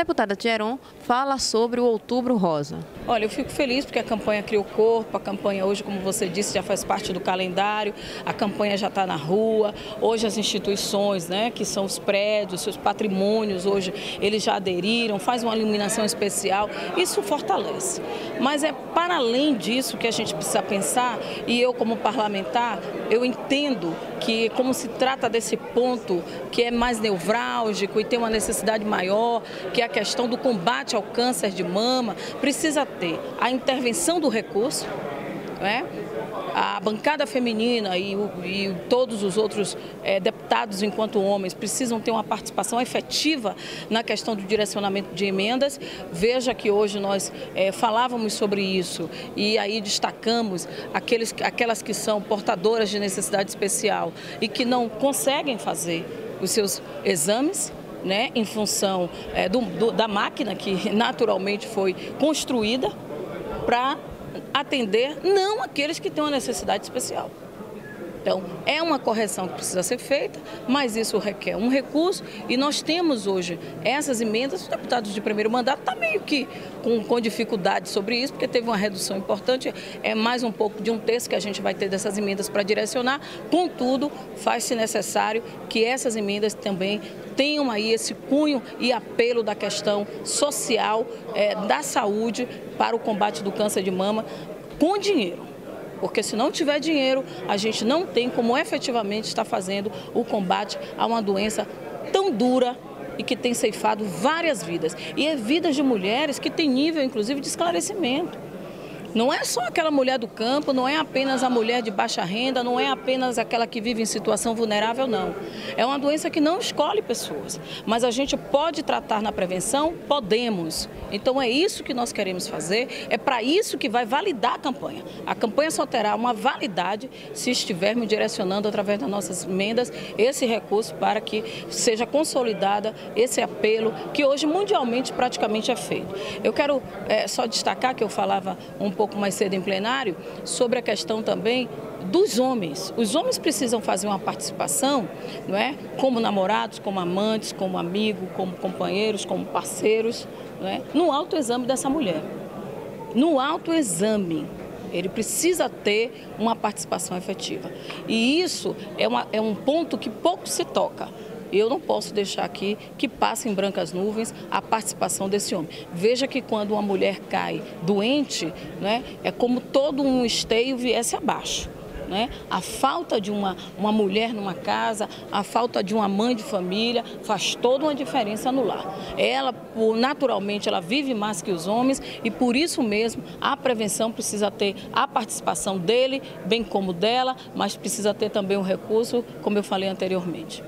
deputada Tieron fala sobre o Outubro Rosa. Olha, eu fico feliz porque a campanha criou corpo, a campanha hoje, como você disse, já faz parte do calendário, a campanha já está na rua, hoje as instituições, né, que são os prédios, seus patrimônios, hoje eles já aderiram, faz uma iluminação especial, isso fortalece. Mas é para além disso que a gente precisa pensar, e eu como parlamentar, eu entendo que como se trata desse ponto que é mais nevrálgico e tem uma necessidade maior, que é a questão do combate ao câncer de mama, precisa ter a intervenção do recurso, né? A bancada feminina e, e todos os outros é, deputados, enquanto homens, precisam ter uma participação efetiva na questão do direcionamento de emendas. Veja que hoje nós é, falávamos sobre isso e aí destacamos aqueles, aquelas que são portadoras de necessidade especial e que não conseguem fazer os seus exames né, em função é, do, do, da máquina que naturalmente foi construída para atender não aqueles que têm uma necessidade especial. Então, é uma correção que precisa ser feita, mas isso requer um recurso e nós temos hoje essas emendas. Os deputados de primeiro mandato estão tá meio que com, com dificuldade sobre isso, porque teve uma redução importante, é mais um pouco de um terço que a gente vai ter dessas emendas para direcionar. Contudo, faz-se necessário que essas emendas também tenham aí esse cunho e apelo da questão social é, da saúde para o combate do câncer de mama com dinheiro porque se não tiver dinheiro, a gente não tem como efetivamente estar fazendo o combate a uma doença tão dura e que tem ceifado várias vidas. E é vidas de mulheres que têm nível, inclusive, de esclarecimento. Não é só aquela mulher do campo, não é apenas a mulher de baixa renda, não é apenas aquela que vive em situação vulnerável, não. É uma doença que não escolhe pessoas. Mas a gente pode tratar na prevenção? Podemos. Então é isso que nós queremos fazer, é para isso que vai validar a campanha. A campanha só terá uma validade se estivermos direcionando através das nossas emendas esse recurso para que seja consolidada esse apelo que hoje mundialmente praticamente é feito. Eu quero é, só destacar que eu falava um pouco mais cedo em plenário, sobre a questão também dos homens. Os homens precisam fazer uma participação, não é? Como namorados, como amantes, como amigos, como companheiros, como parceiros, não é? No autoexame dessa mulher. No autoexame. Ele precisa ter uma participação efetiva. E isso é, uma, é um ponto que pouco se toca eu não posso deixar aqui que passe em brancas nuvens a participação desse homem. Veja que quando uma mulher cai doente, né, é como todo um esteio viesse abaixo. Né? A falta de uma, uma mulher numa casa, a falta de uma mãe de família faz toda uma diferença no lar. Ela, naturalmente, ela vive mais que os homens e por isso mesmo a prevenção precisa ter a participação dele, bem como dela, mas precisa ter também um recurso, como eu falei anteriormente.